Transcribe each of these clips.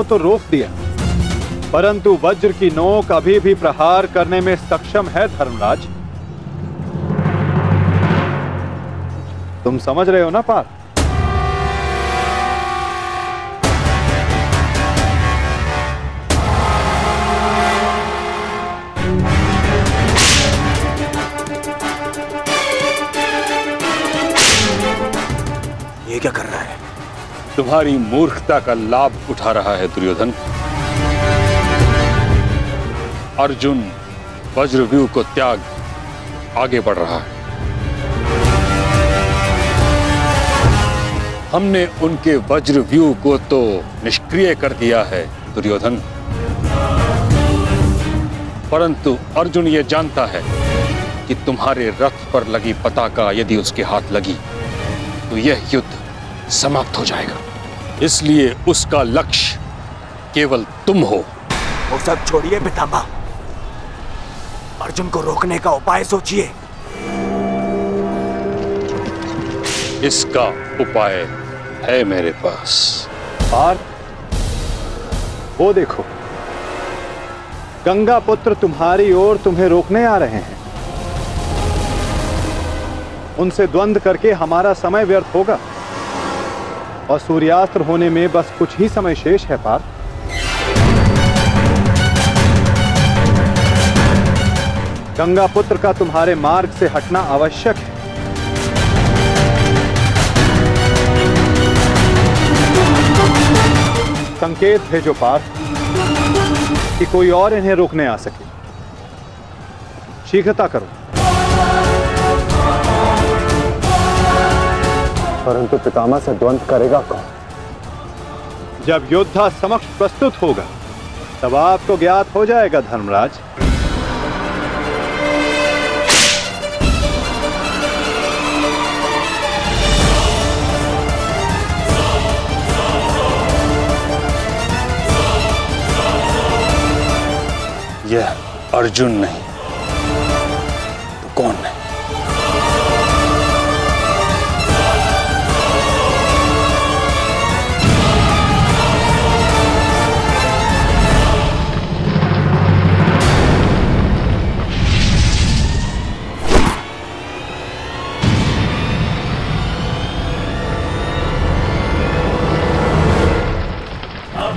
तो रोक दिया। परंतु वज्र की नोक अभी भी प्रहार करने में सक्षम है धर्मराज। तुम समझ रहे हो ना, पार? ये क्या कर रहा है? तुम्हारी मूर्खता का लाभ उठा रहा है, दुर्योधन। अर्जुन वज्रव्यूह को त्याग, आगे बढ़ रहा है। हमने उनके वज्रव्यूह को तो निष्क्रिय कर दिया है, दुर्योधन। परंतु अर्जुन ये जानता है कि तुम्हारे रथ पर लगी पताका यदि उसके हाथ लगी तो यह युद्ध समाप्त हो जाएगा। इसलिए उसका लक्ष्य केवल तुम हो। वो सब छोड़िए पितामह। अर्जुन को रोकने का उपाय सोचिए। इसका उपाय है मेरे पास। और वो देखो। गंगा पुत्र तुम्हारी ओर तुम्हें रोकने आ रहे हैं। उनसे द्वंद्व करके हमारा समय व्यर्थ होगा। और सूर्यास्त्र होने में बस कुछ ही समय शेष है पार। गंगा पुत्र का तुम्हारे मार्ग से हटना आवश्यक है। संकेत भेजो पार, कि कोई और इन्हें रोकने आ सके। शीघ्रता करो। परंतु पितामह से द्वंद करेगा कौन? जब योद्धा समक्ष प्रस्तुत होगा तब आपको ज्ञात हो जाएगा धर्मराज। यह अर्जुन नहीं तो कौन है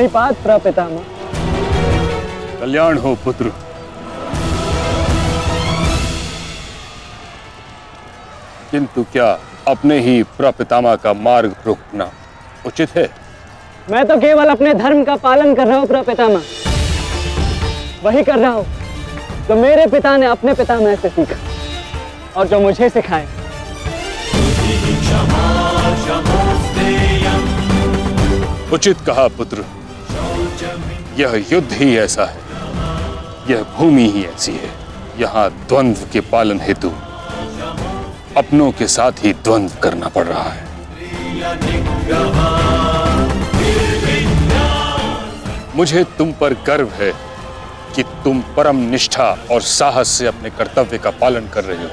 प्रणिपात प्रपितामह कल्याण हो पुत्र। किंतु क्या अपने ही प्रपितामह का मार्ग रोकना उचित है? मैं तो केवल अपने धर्म का पालन कर रहा हूँ प्रपितामह। वही कर रहा हूँ तो मेरे पिता ने अपने पितामह से सीखा और जो मुझे सिखाए उचित कहा पुत्र। यह युद्ध ही ऐसा है। यह भूमि ही ऐसी है। यहाँ द्वंद्व के पालन हेतु अपनों के साथ ही द्वंद्व करना पड़ रहा है। मुझे तुम पर गर्व है कि तुम परम निष्ठा और साहस से अपने कर्तव्य का पालन कर रहे हो।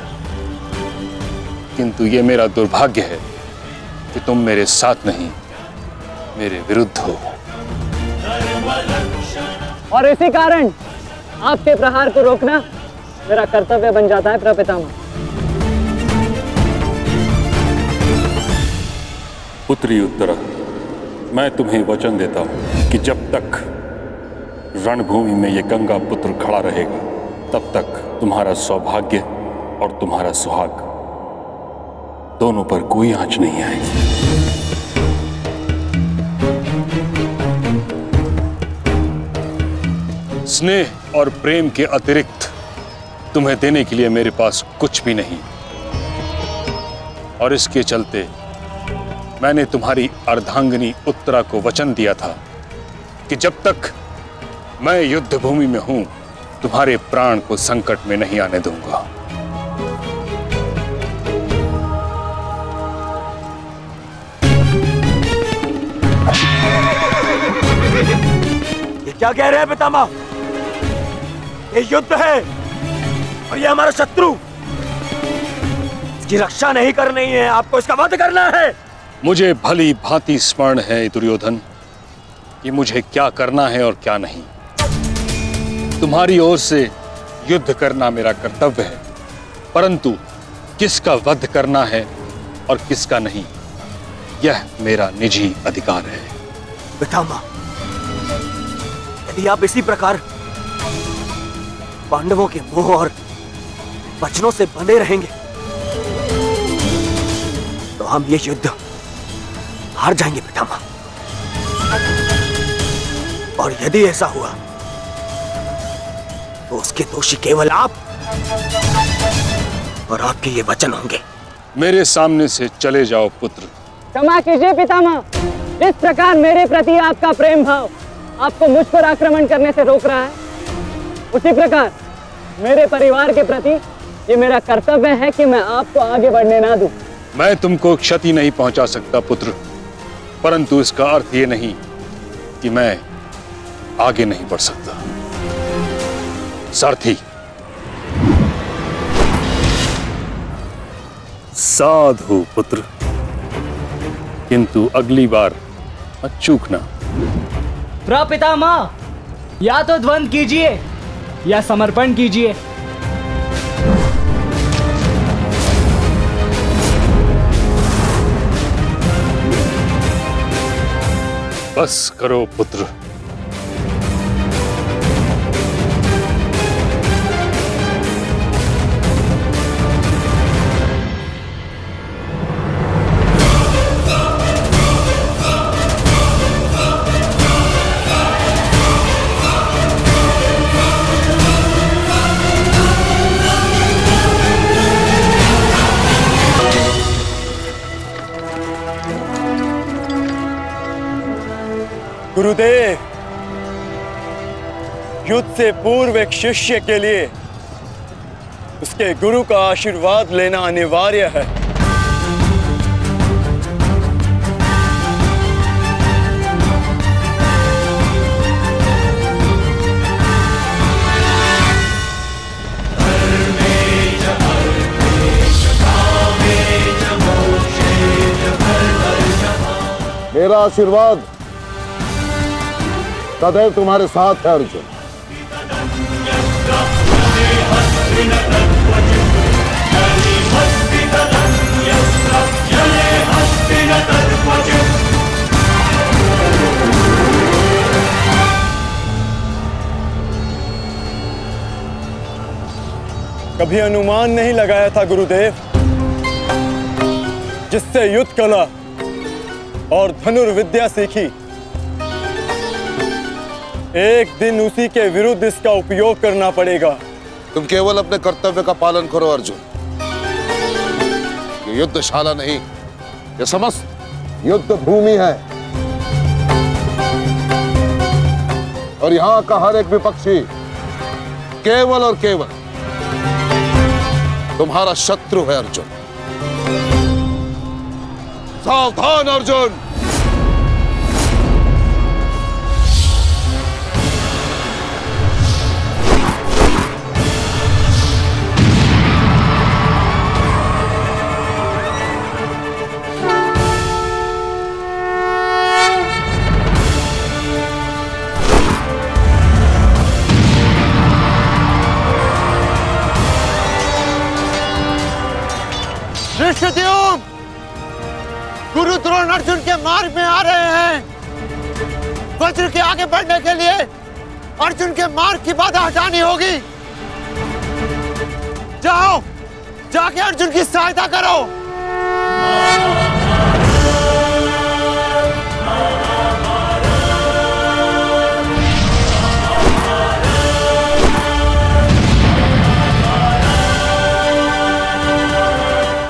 किंतु ये मेरा दुर्भाग्य है कि तुम मेरे साथ नहीं, मेरे विरुद्ध हो। और इसी कारण आपके प्रहार को रोकना मेरा कर्तव्य बन जाता है प्रपितामह। पुत्री उत्तरा, मैं तुम्हें वचन देता हूँ कि जब तक रणभूमि में ये गंगा पुत्र खड़ा रहेगा, तब तक तुम्हारा सौभाग्य और तुम्हारा सुहाग दोनों पर कोई आँच नहीं आएगी। स्नेह और प्रेम के अतिरिक्त तुम्हें देने के लिए मेरे पास कुछ भी नहीं। और इसके चलते मैंने तुम्हारी अर्धांगिनी उत्तरा को वचन दिया था कि जब तक मैं युद्ध भूमि में हूँ, तुम्हारे प्राण को संकट में नहीं आने दूँगा। ये क्या कह रहे हैं पितामह? ये युद्ध है और ये हमारा शत्रु। इसकी रक्षा नहीं करनी है आपको इसका वध करना है। मुझे भली भांति स्मरण है दुर्योधन कि मुझे क्या करना है और क्या नहीं। तुम्हारी ओर से युद्ध करना मेरा कर्तव्य है परंतु किसका वध करना है और किसका नहीं यह मेरा निजी अधिकार है। पितामह यदि आप इसी प्रकार पांडवों के मोह और वचनों से बने रहेंगे। तो हम ये युद्ध हार जाएँगे पितामह। और यदि ऐसा हुआ तो उसके दोषी केवल आप और आपके ये वचन होंगे। मेरे सामने से चले जाओ पुत्र। क्षमा कीजिए पितामह। जिस प्रकार मेरे प्रति आपका प्रेम भाव आपको मुझ पर आक्रमण करने से रोक रहा है उसी प्रकार मेरे परिवार के प्रति ये मेरा कर्तव्य है कि मैं आपको आगे बढ़ने ना दूँ। मैं तुमको क्षति नहीं पहुँचा सकता पुत्र। परंतु इसका अर्थ ये नहीं कि मैं आगे नहीं बढ़ सकता। सारथी। साधु पुत्र। किंतु अगली बार मत चूकना। प्रपितामह या तो द्वंद कीजिए। या समर्पण कीजिए। बस करो पुत्र। गुरुदेव, युद्ध से पूर्व एक शिष्य के लिए उसके गुरु का आशीर्वाद लेना अनिवार्य है। मेरा आशीर्वाद सदैव तुम्हारे साथ है, अर्जुन। कभी अनुमान नहीं लगाया था गुरुदेव, जिससे युद्ध कला और धनुर्विद्या सीखी। एक दिन उसी के विरुद्ध इसका उपयोग करना पड़ेगा। तुम केवल अपने कर्तव्य का पालन करो, अर्जुन। ये युद्धशाला नहीं, ये समस्त युद्ध भूमि है। और यहाँ का हर एक विपक्षी, केवल और केवल तुम्हारा शत्रु है, अर्जुन। सावधान, अर्जुन। वज्र के आगे बढ़ने के लिए अर्जुन के मार्ग की बाधा हटानी होगी। जाओ जाके अर्जुन की सहायता करो।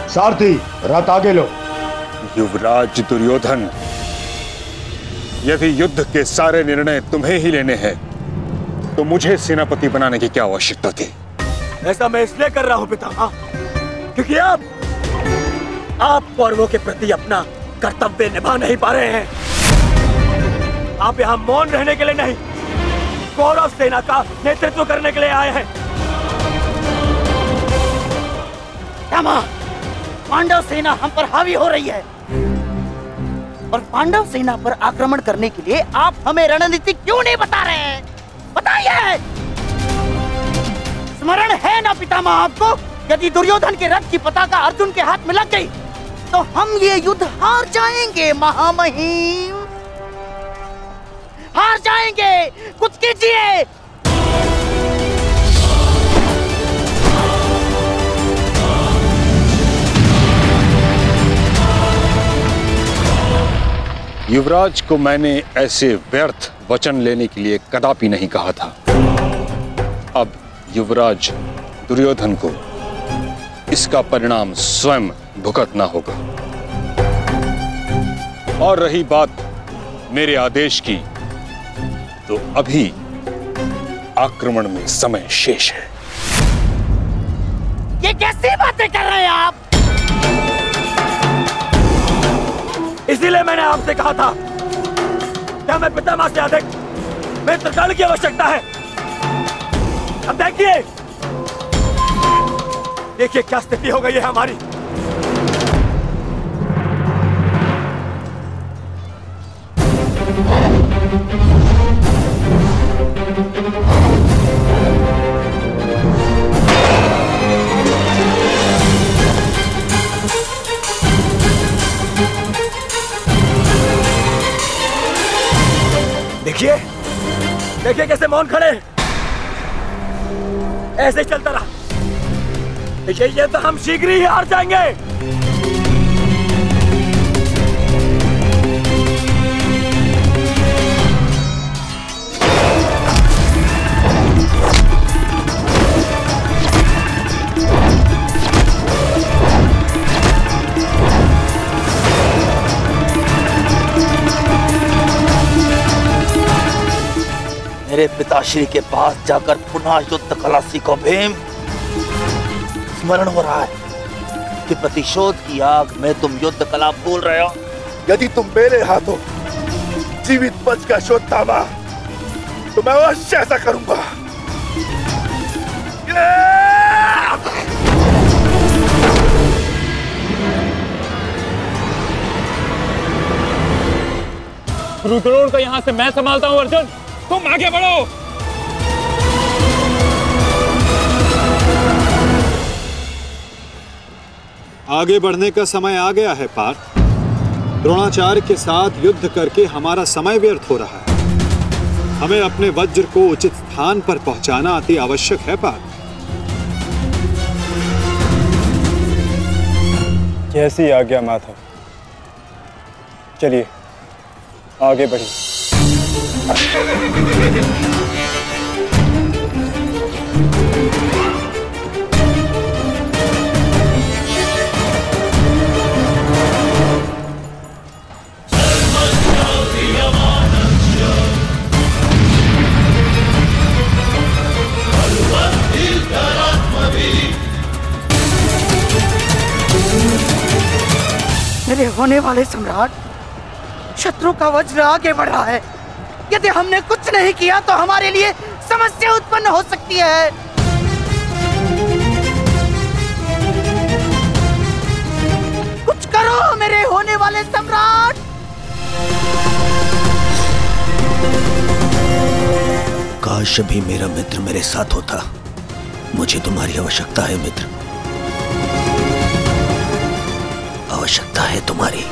सारथी रथ आगे लो। युवराज दुर्योधन यदि युद्ध के सारे निर्णय तुम्हें ही लेने हैं तो मुझे सेनापति बनाने की क्या आवश्यकता थी? ऐसा मैं इसलिए कर रहा हूँ पितामह क्योंकि आप आप कौरवों के प्रति अपना कर्तव्य निभा नहीं पा रहे हैं। आप यहाँ मौन रहने के लिए नहीं कौरव सेना का नेतृत्व करने के लिए आए हैं। पांडव सेना हम पर हावी हो रही है। और पांडव सेना पर आक्रमण करने के लिए आप हमें रणनीति क्यों नहीं बता रहे हैं? बताइए! स्मरण है ना पितामह आपको? यदि दुर्योधन के रथ की पताका अर्जुन के हाथ में लग गई तो हम ये युद्ध हार जाएँगे, महामहिम। हार जाएँगे! कुछ कीजिए! युवराज को मैंने ऐसे व्यर्थ वचन लेने के लिए कदापि नहीं कहा था। अब युवराज दुर्योधन को इसका परिणाम स्वयं भुगतना होगा। और रही बात मेरे आदेश की तो अभी आक्रमण में समय शेष है। ये कैसी बातें कर रहे हैं आप? इसीलिए मैंने आपसे कहा था कि हमें पितामह से अधिक मित्रगण की आवश्यकता है। अब देखिए। देखिए क्या स्थिति हो गई है हमारी। कैसे मौन खड़े ऐसे चलता रहा। ये तो हम शीघ्र ही हार जाएँगे। मेरे पिताश्री के पास जाकर पुनः युद्ध कला सीखो भीम स्मरण हो रहा है कि प्रतिशोध की आग में तुम युद्ध कला भूल रहे हो। यदि तुम मेरे हाथों जीवित बच का शोध थामा तो मैं अवश्य ऐसा करूँगा। रुद्रोण को यहाँ से मैं संभालता हूँ अर्जुन। तुम आगे बढ़ो। आगे बढ़ने का समय आ गया है पार्थ। द्रोणाचार्य के साथ युद्ध करके हमारा समय व्यर्थ हो रहा है। हमें अपने वज्र को उचित स्थान पर पहुंचाना अति आवश्यक है पार्थ। जैसी आज्ञा माधव। चलिए आगे बढ़िए। मेरे होने वाले सम्राट शत्रु का वज्र आगे बढ़ रहा है। यदि हमने कुछ नहीं किया तो हमारे लिए समस्या उत्पन्न हो सकती है। कुछ करो मेरे होने वाले सम्राट। काश भी मेरा मित्र मेरे साथ होता। मुझे तुम्हारी आवश्यकता है, मित्र। आवश्यकता है तुम्हारी।